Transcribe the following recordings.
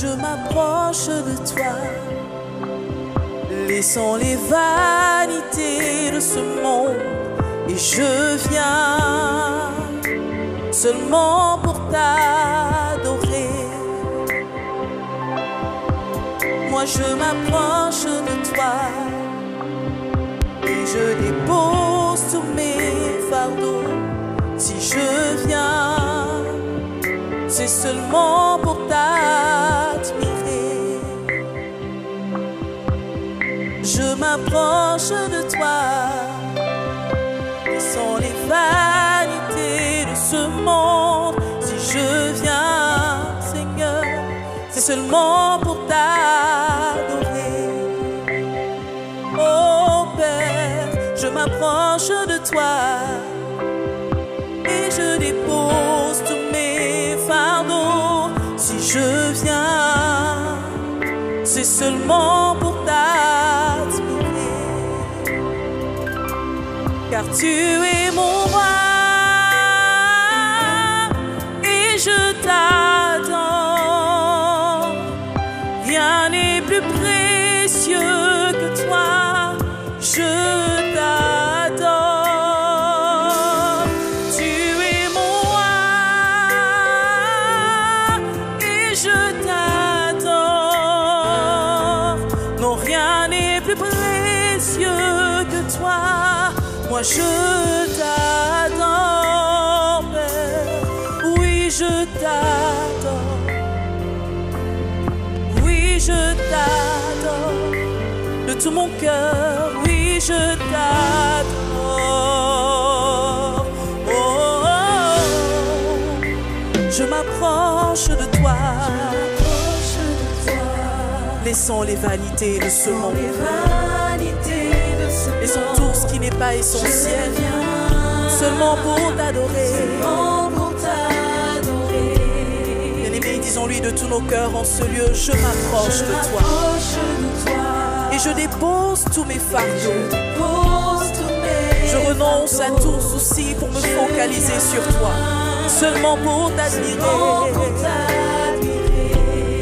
je m'approche de toi. Laissons les vanités de ce monde et je viens seulement pour t'adorer. Moi je m'approche de toi et je dépose tous mes fardeaux. Si je viens, c'est seulement pour t'admirer. M'approche de toi. Sans les vanités de ce monde, si je viens, Seigneur, c'est seulement pour t'adorer. Oh Père, je m'approche de toi et je dépose tous mes fardeaux. Si je viens, c'est seulement tu es mon roi et je t'attends. Rien n'est plus précieux que toi, je t'adore. Tu es mon roi et je t'adore. Non, rien n'est plus précieux que toi. Moi je t'adore, Père. Oui, je t'adore. Oui, je t'adore. De tout mon cœur, oui, je t'adore. Oh, oh, oh. je m'approche de toi. Laissons les vanités de ce monde. Laissons tout ce qui n'est pas essentiel. Seulement pour t'adorer. Bien-aimé, disons-lui de tous nos cœurs en ce lieu, je m'approche de toi. Et je dépose tous mes fardeaux. Je renonce à tout souci pour me focaliser sur toi. Seulement pour t'admirer.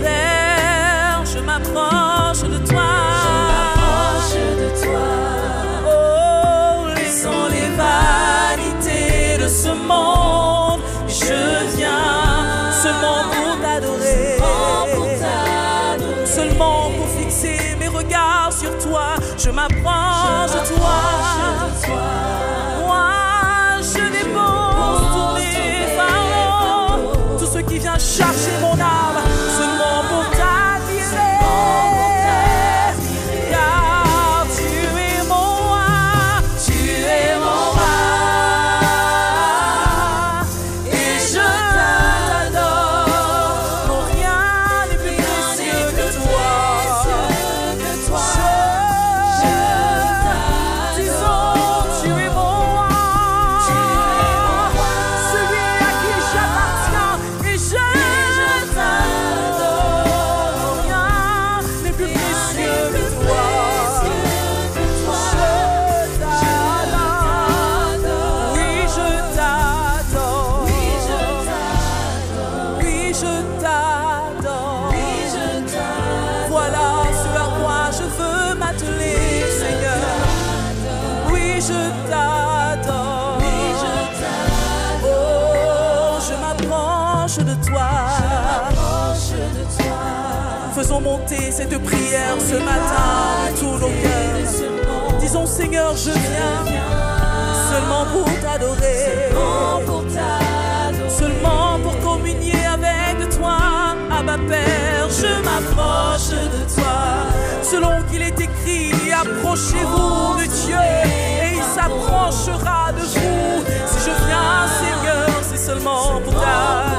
Père, je m'approche de toi. Je t'adore. Oh, je m'approche de toi. Faisons monter cette prière ce matin de tous nos cœurs. Disons Seigneur, je viens seulement pour t'adorer. Seulement pour communier avec toi, Abba Père, je m'approche de toi. Selon qu'il est écrit, approchez-vous de Dieu s'approchera de vous. Si je viens, Seigneur, c'est seulement pour t'admirer.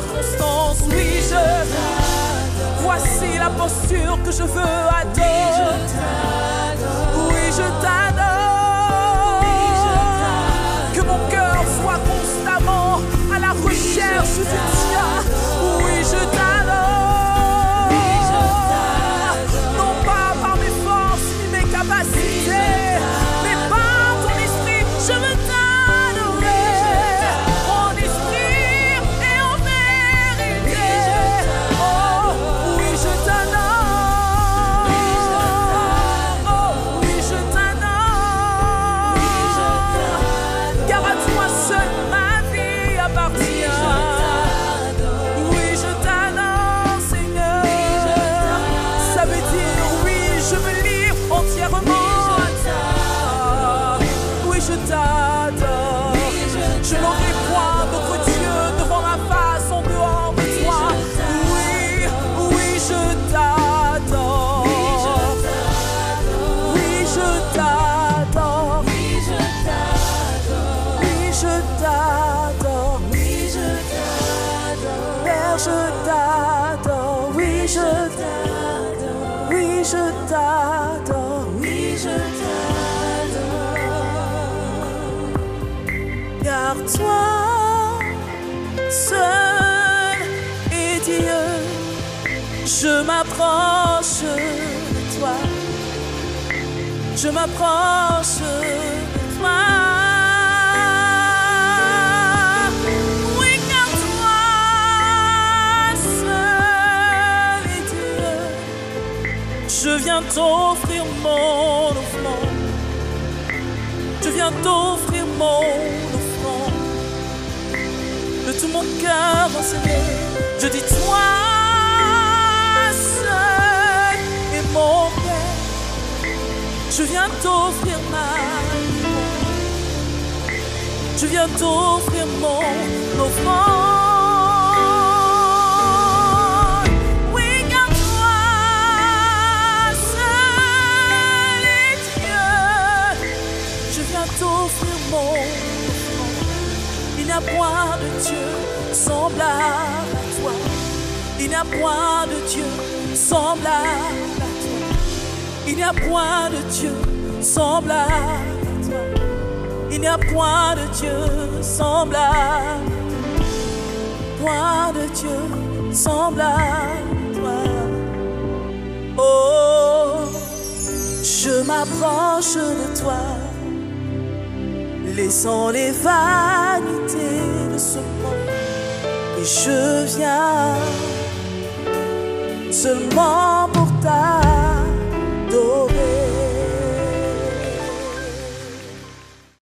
Circonstances, oui, je t'adore. Voici la posture que je veux adopter. Oui, je t'adore. T'adore. Je n'aurai point d'autre Dieu devant ma face en dehors de toi. Oui, oui, je t'adore. Oui, je t'adore. Oui, je t'adore. Oui, je t'adore. Oui, je t'adore. Père, je t'adore. Oui, je t'adore. Oui, je t'adore. Toi, seul est Dieu. Je m'approche de toi. Je m'approche de toi. Je viens t'offrir mon offrande. Je viens t'offrir mon tout mon cœur, mon Seigneur, je dis toi seul est mon Père. Je viens t'offrir ma vie. Je viens t'offrir mon offrande. Il n'y a point de Dieu semblable à toi. Il n'y a point de Dieu semblable à toi. Il n'y a point de Dieu semblable. Point de Dieu semblable à toi. Oh, je m'approche de toi, laissant les vanités de ce monde et je viens seulement pour ta